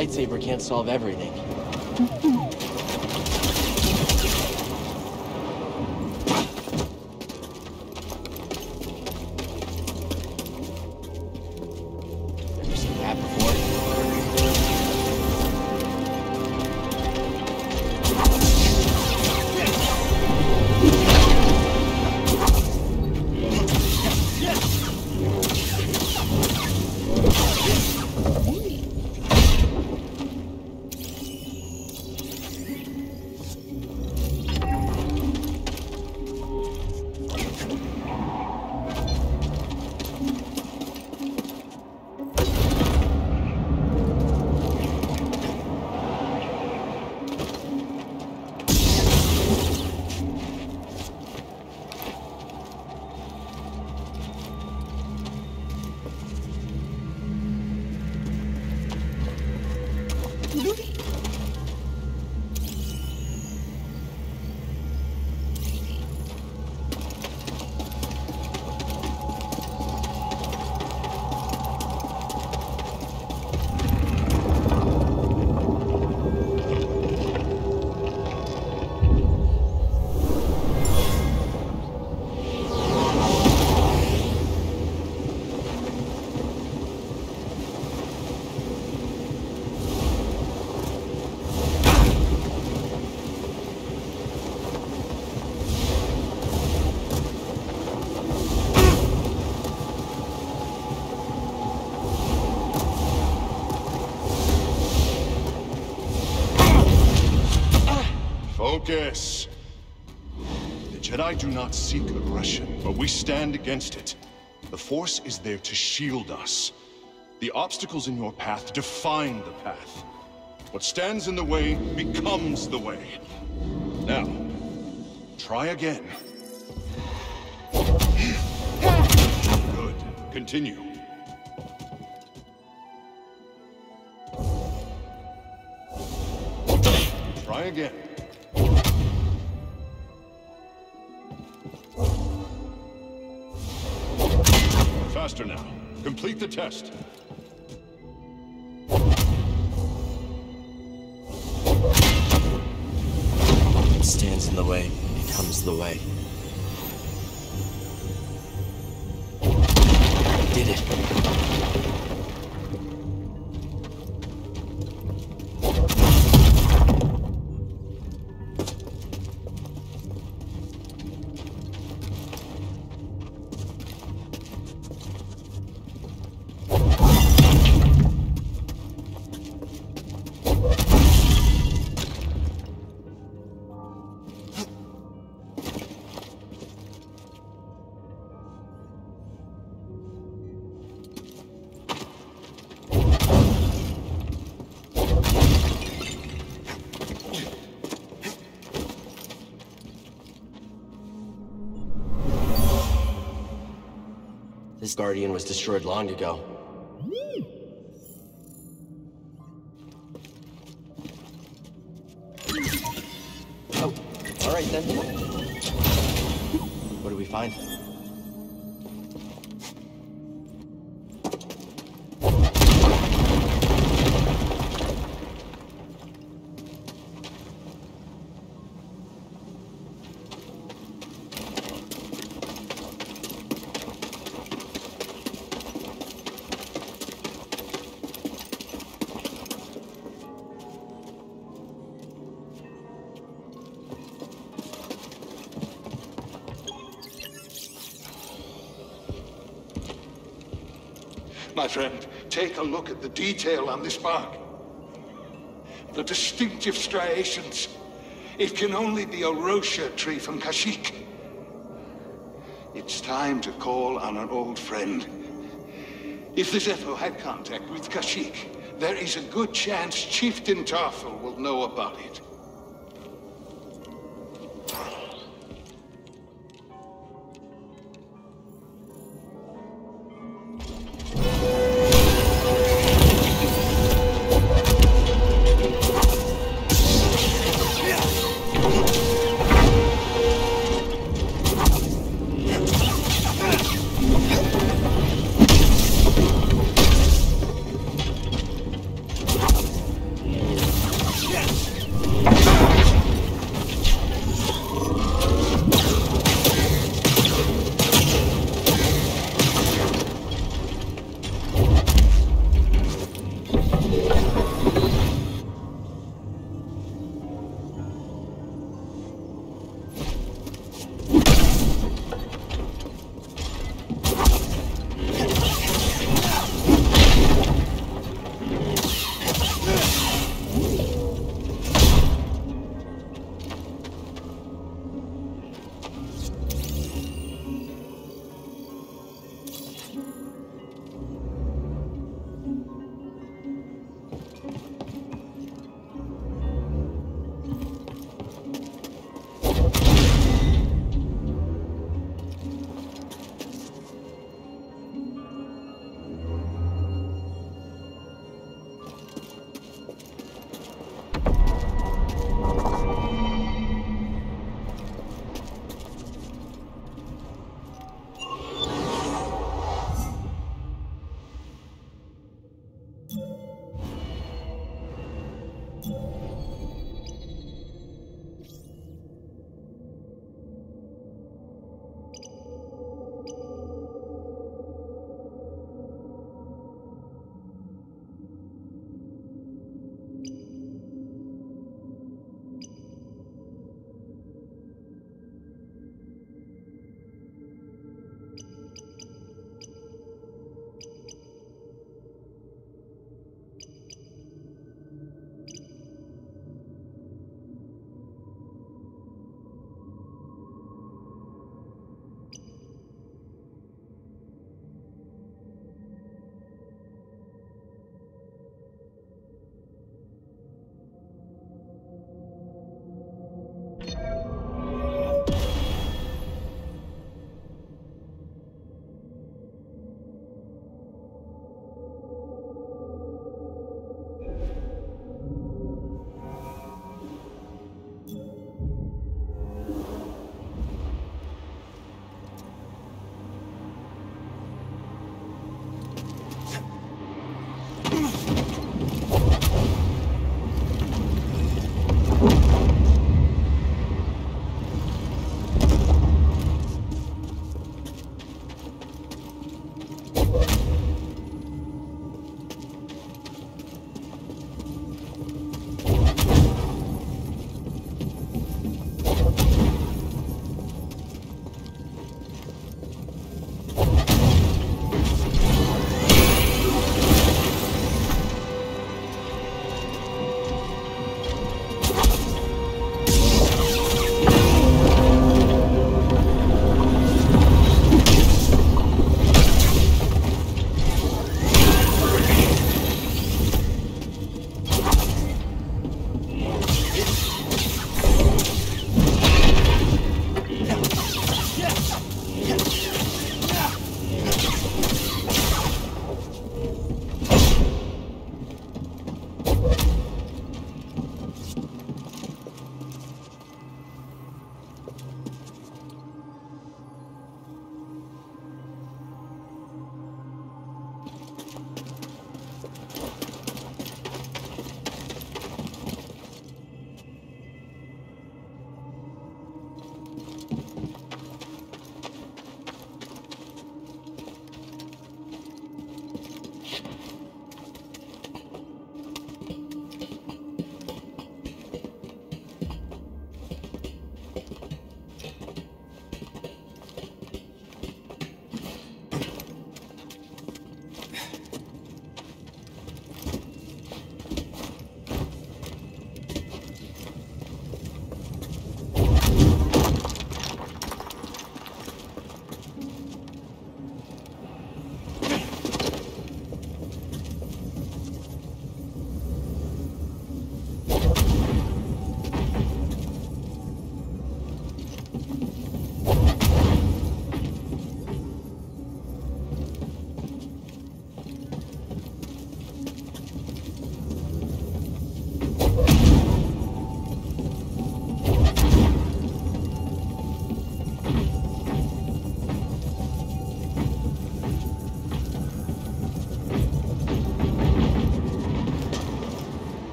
Lightsaber can't solve everything. Focus. The Jedi do not seek aggression, but we stand against it. The Force is there to shield us. The obstacles in your path define the path. What stands in the way becomes the way. Now, try again. Good. Continue. Try again. Faster now. Complete the test. What stands in the way becomes the way. Did it. This Guardian was destroyed long ago. Oh, all right then. What do we find? My friend, take a look at the detail on this bark. The distinctive striations. It can only be a Wroshyr tree from Kashyyyk. It's time to call on an old friend. If the Zeffo had contact with Kashyyyk, there is a good chance Chieftain Tarfful will know about it.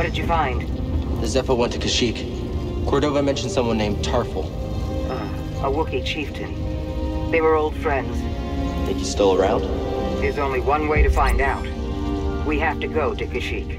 What did you find? The Zeffo went to Kashyyyk. Cordova mentioned someone named Tarfful. Uh, a Wookiee chieftain. They were old friends. Think he's still around? There's only one way to find out. We have to go to Kashyyyk.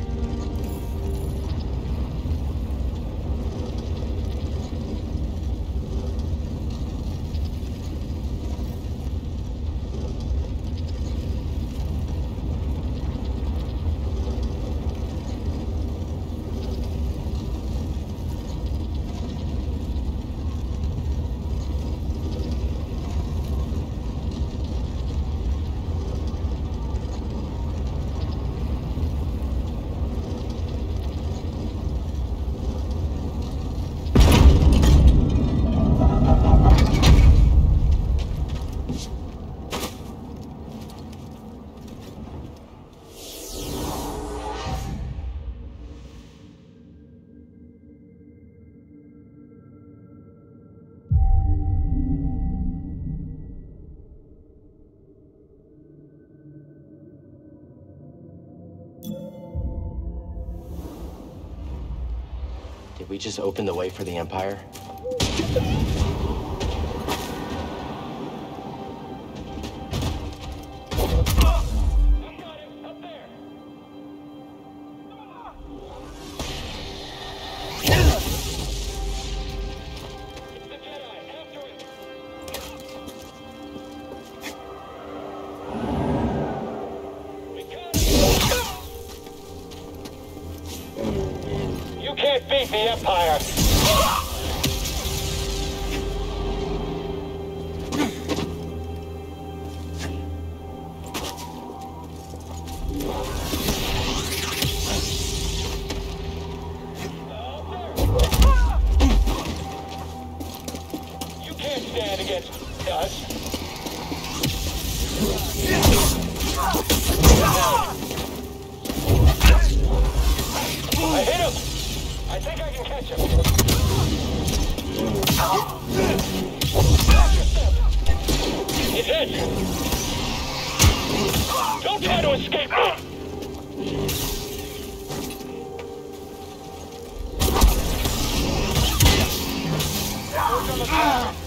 We just open the way for the Empire? Can't stand us. I hit him! I think I can catch him. He's hit! Don't try to escape! Hey!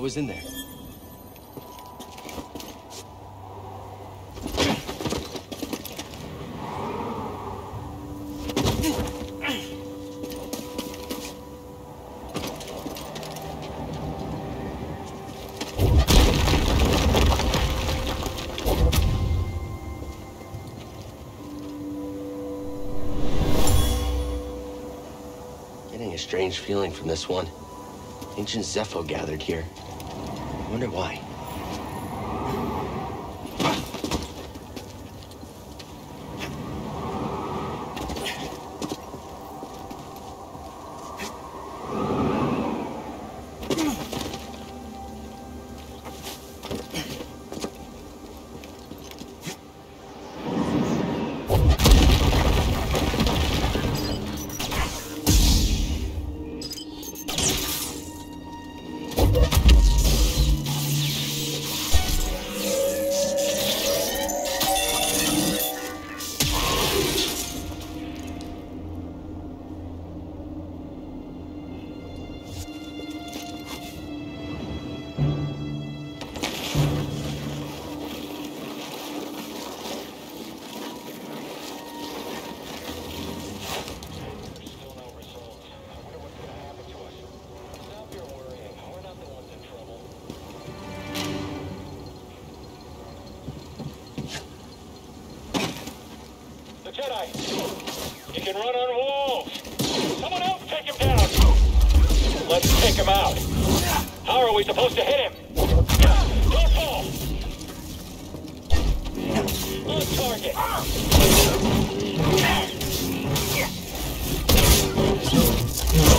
Was in there? Getting a strange feeling from this one. Ancient Zeffo gathered here. Wonder why. Let's take him out! How are we supposed to hit him? Don't fall! On target!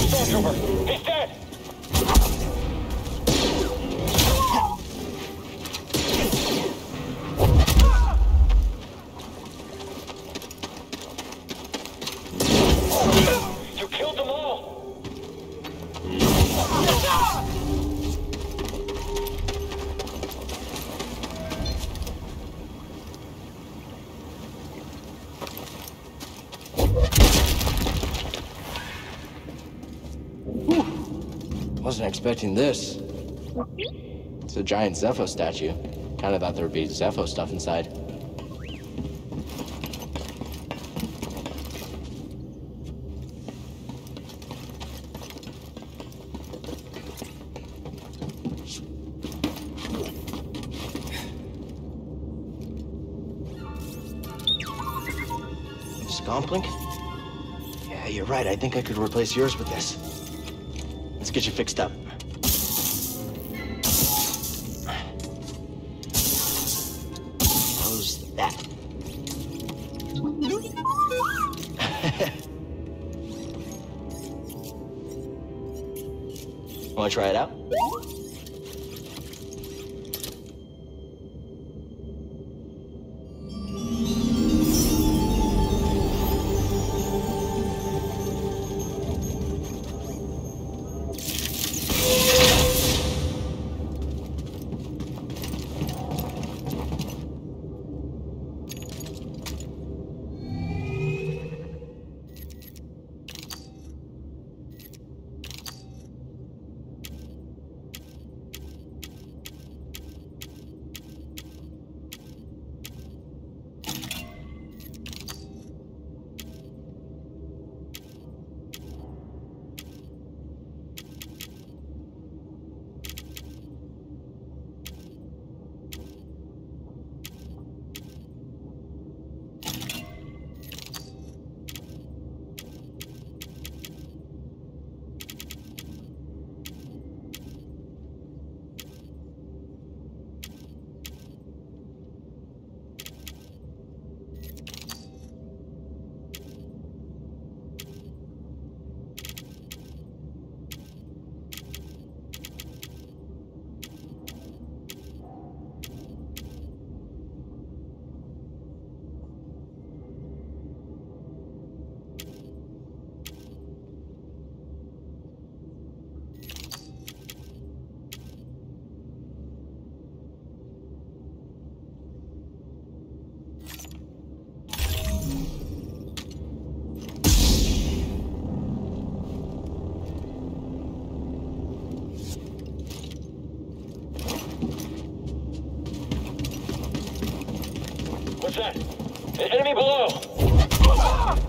Stormtrooper! He's dead! expecting this. It's a giant Zeffo statue. Kinda thought there would be Zeffo stuff inside. Scomp link? Yeah, you're right. I think I could replace yours with this. Let's get you fixed up. Want to try it out? What's that? Enemy below!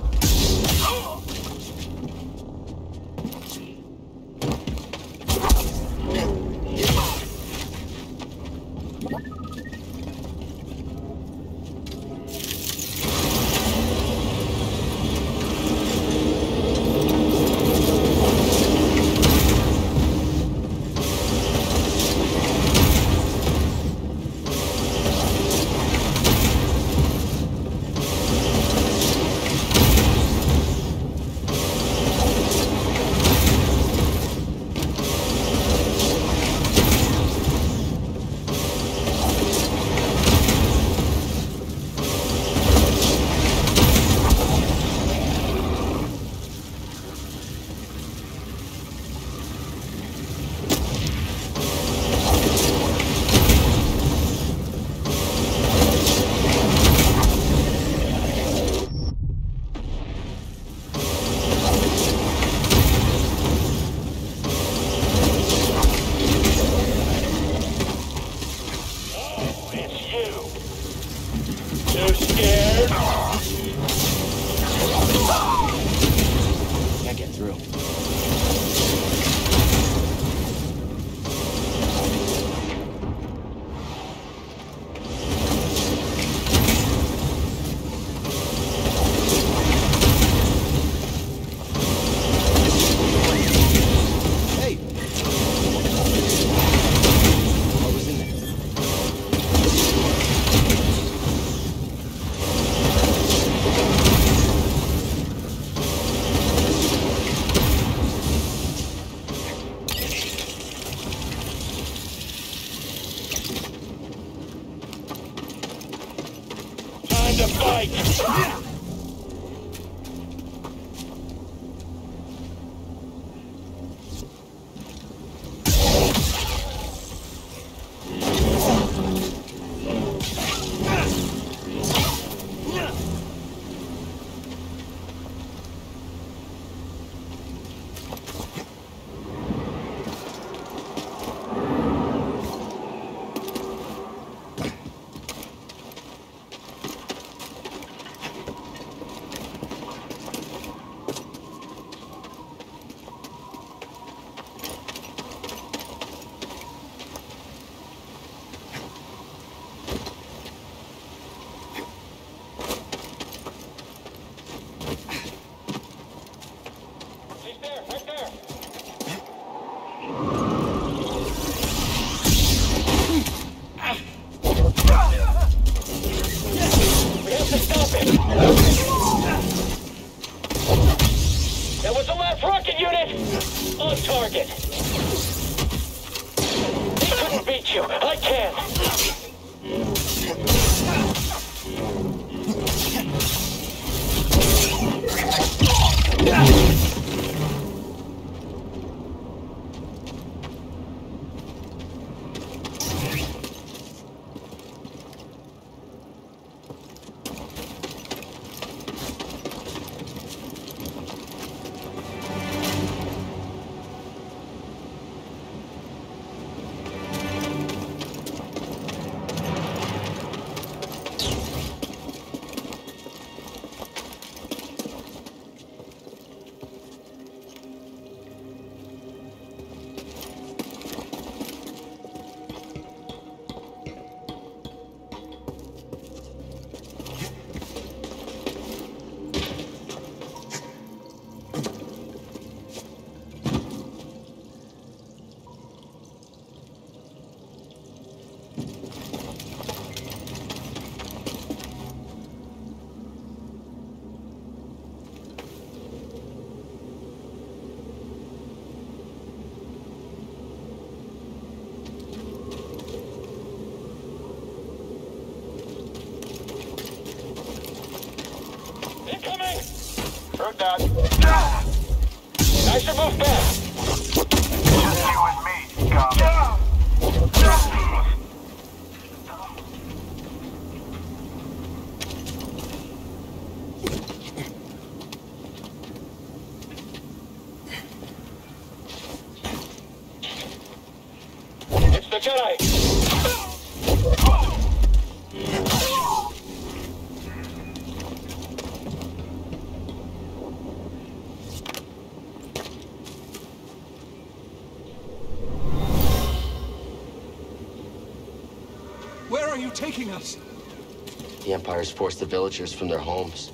Empire's forced the villagers from their homes.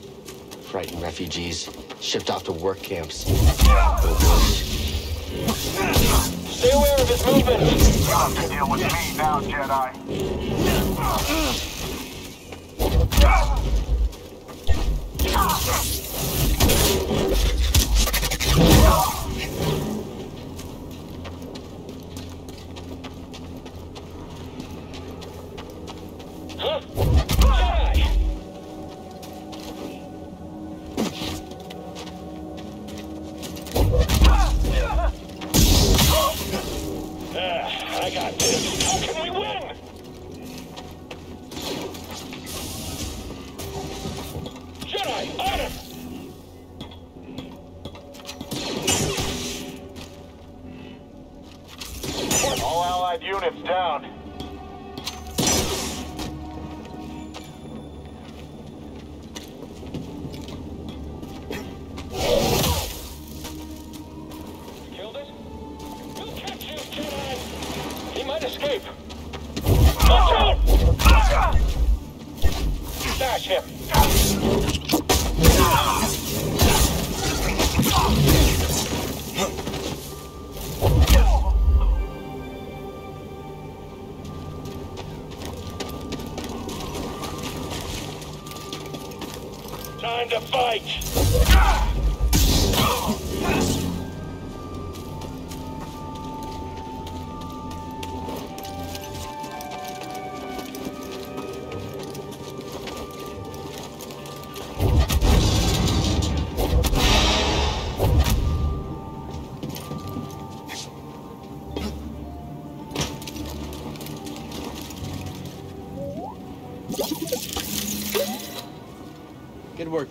Frightened refugees, shipped off to work camps. Stay aware of his movement! You have to deal with me now, Jedi. Him!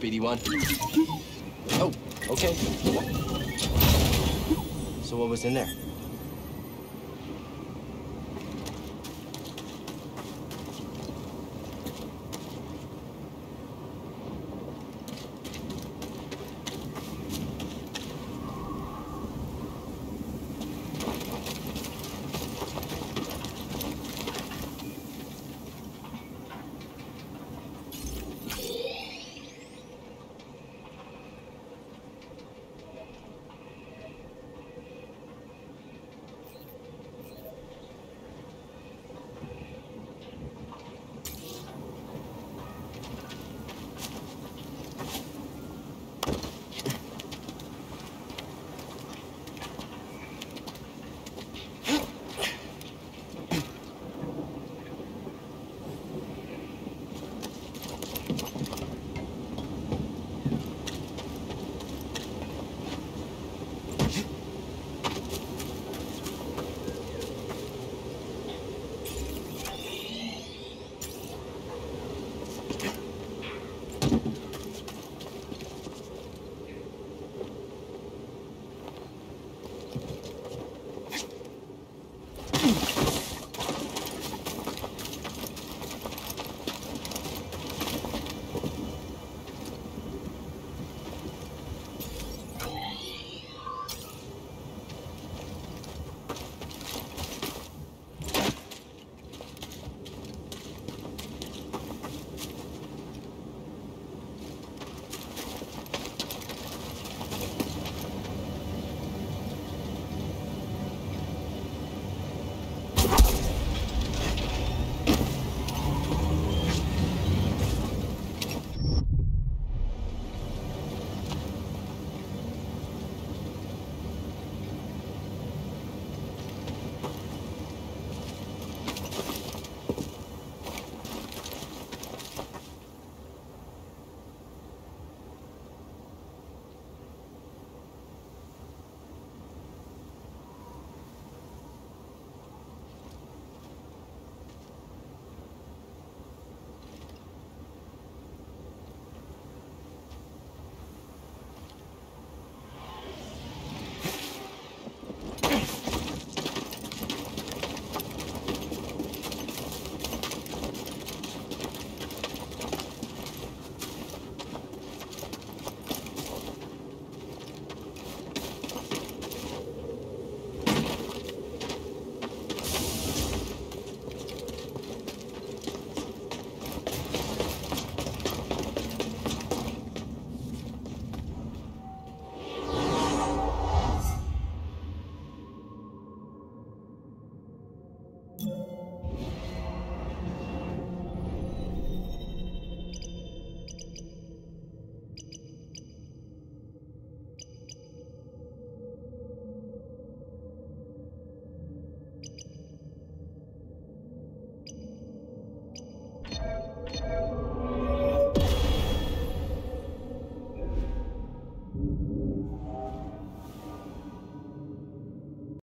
Work, BD1. Oh, okay. So what was in there?